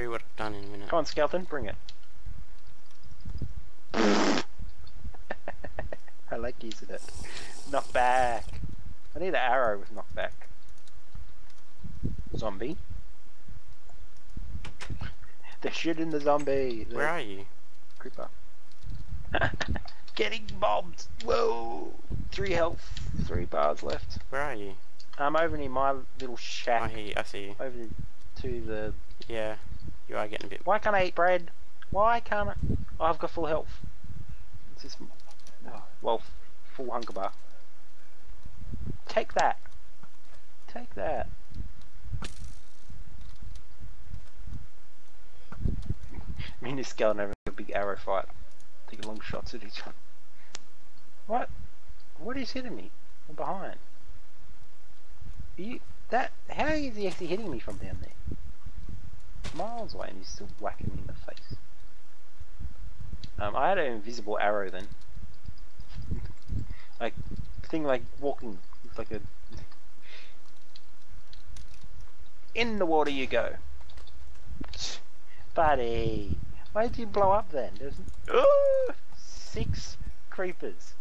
show you what I've done in a minute. Come on, skeleton, bring it. I like using it. Knock back. I need an arrow with knockback. Zombie. They're shooting the zombie. The Where are you? creeper. Getting bombed. Whoa. Three health. Three bars left. Where are you? I'm over near my little I shack. hear you. I see you. Over to the. Yeah, you are getting a bit. Why can't I eat bread? Why can't I? Oh, I've got full health. It's just. oh, Well, full hunger bar. Take that. Take that. Me and this skeleton having a big arrow fight. Taking long shots at each other. What? What is hitting me? From behind. Are you that how is he actually hitting me from down there? Miles away and he's still whacking me in the face. Um, I had an invisible arrow then. like thing like walking it's like a In the water you go. Buddy. Why did you blow up then? There's oh, six creepers.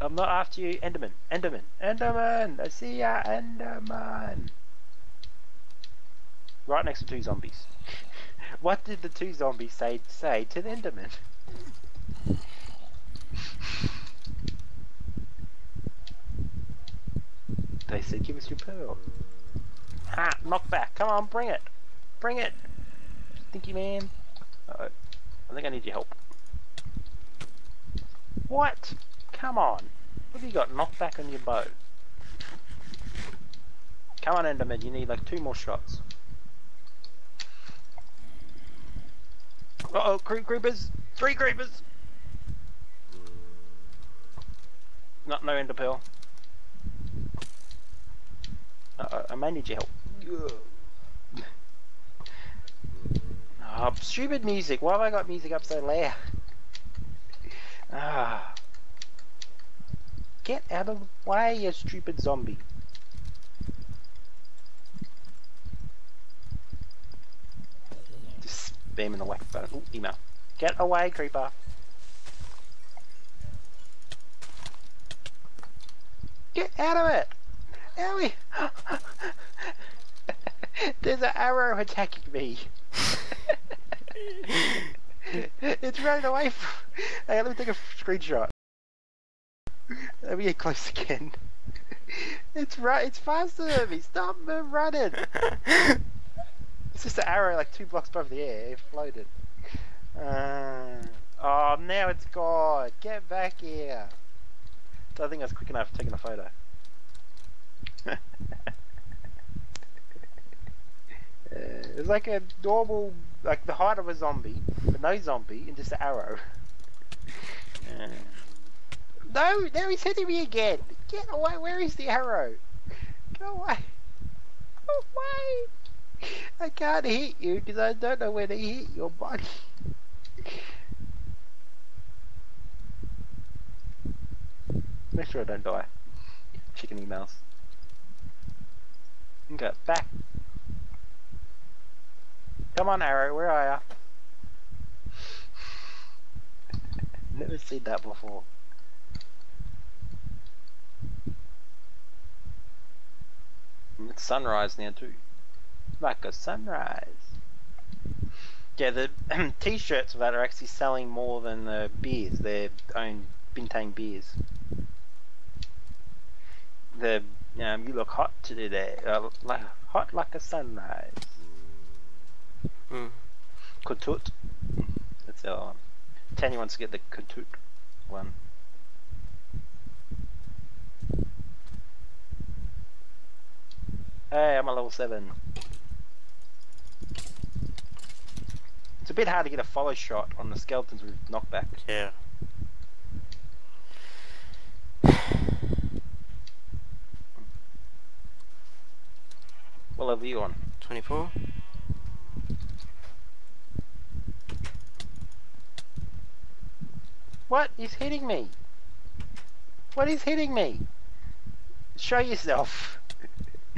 I'm not after you, Enderman. Enderman. Enderman! I see ya, Enderman! Right next to two zombies. what did the two zombies say say to the Enderman? They said, give us your pearl. Ha! Knock back. Come on, bring it. Bring it. Stinky man. Uh -oh. I think I need your help. What? Come on. What have you got? Knocked back on your bow. Come on, Enderman. You need like two more shots. Uh oh, creep creepers! Three creepers! Not no ender pearl. Uh oh, I may need your help. Oh, stupid music. Why have I got music up so loud? Ah. Get out of the way, you stupid zombie. Just spamming the whack button. Ooh, email. Get away, creeper. Get out of it! Owie! There's an arrow attacking me. it's running away from... Hey, let me take a screenshot. Let me get close again. It's right. It's faster than me. Stop running. It's just an arrow like two blocks above the air. It floated. Uh, oh, now it's gone. Get back here. I think I was quick enough taking a photo. uh, it's like a normal, like the height of a zombie, but no zombie, and just an arrow. Uh, no, now he's hitting me again. Get away. Where is the arrow? Go away. Go away. I can't hit you because I don't know where to hit your body. Make sure I don't die. Chicken emails. Okay, back. Come on, arrow. Where are ya? Never seen that before. It's sunrise now too. Like a sunrise. Yeah, the t-shirts of that are actually selling more than the beers, their own Bintang beers. The um, you look hot today, uh, like hot like a sunrise. Mm. Kutut. That's our one. Tanya wants to get the Kutut one. Hey, I'm a level 7. It's a bit hard to get a follow shot on the skeletons with knockback. Yeah. What level are you on? 24? What is hitting me? What is hitting me? Show yourself.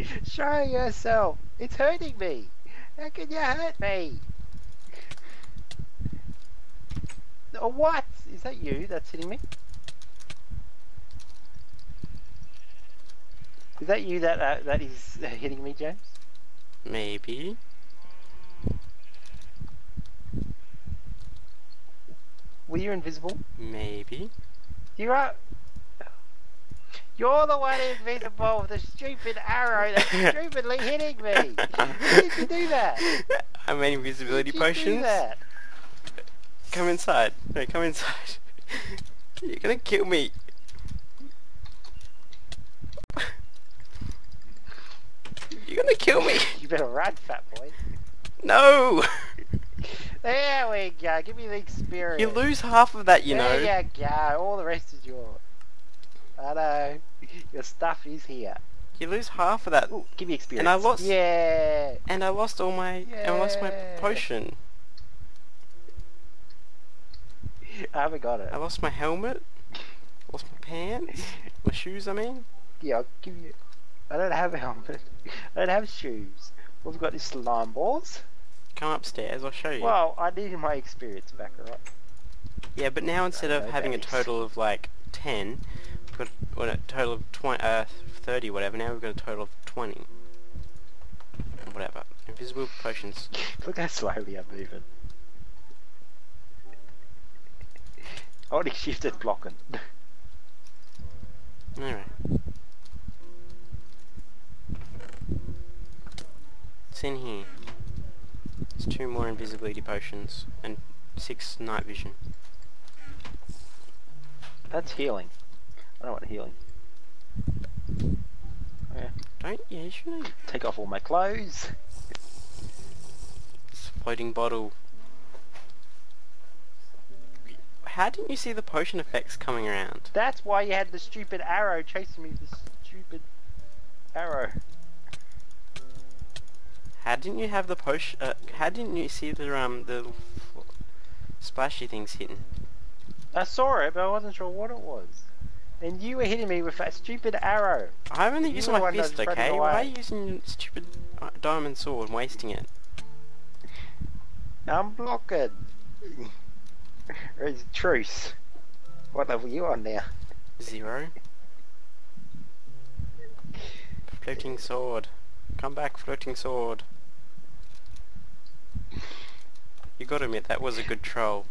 Show yourself. It's hurting me. How can you hurt me? Oh, what? Is that you that's hitting me? Is that you that uh, that is uh, hitting me, James? Maybe. Were you invisible? Maybe. You are. You're the one invisible with the stupid arrow that's stupidly hitting me. Why did you do that? I made invisibility Why did you do potions. that? Come inside. No, come inside. You're gonna kill me. You're gonna kill me. You better run, fat boy. No. There we go. Give me the experience. You lose half of that, you know. There you go. All the rest is yours. I know. Your stuff is here. You lose half of that. Ooh, give me experience. And I lost- Yeah. And I lost all my. And I lost my potion. I haven't got it. I lost my helmet. Lost my pants. My shoes, I mean. Yeah, I'll give you. I don't have a helmet. I don't have shoes. We've got these slime balls. Come upstairs, I'll show you. Well, I need my experience back, alright? yeah, but now instead of having a total of like 10, we've got a total of 20, uh, 30, whatever, now we've got a total of 20. Whatever. Invisible potions. Look how slowly I'm moving. Holding shift and blocking. Alright. It's in here. There's two more invisibility potions and six night vision. That's healing. I don't want healing. Don't, yeah, you shouldn't. Take off all my clothes. It's a floating bottle. How didn't you see the potion effects coming around? That's why you had the stupid arrow chasing me. This stupid arrow. How didn't you have the potion? Uh, how didn't you see the um the splashy things hitting? I saw it, but I wasn't sure what it was. And you were hitting me with that stupid arrow. I'm only using my fist, okay? Why are you using stupid uh, diamond sword and wasting it? I'm blocking. It's truce. What level you on now? Zero. Floating sword. Come back, floating sword. You gotta admit, that was a good troll.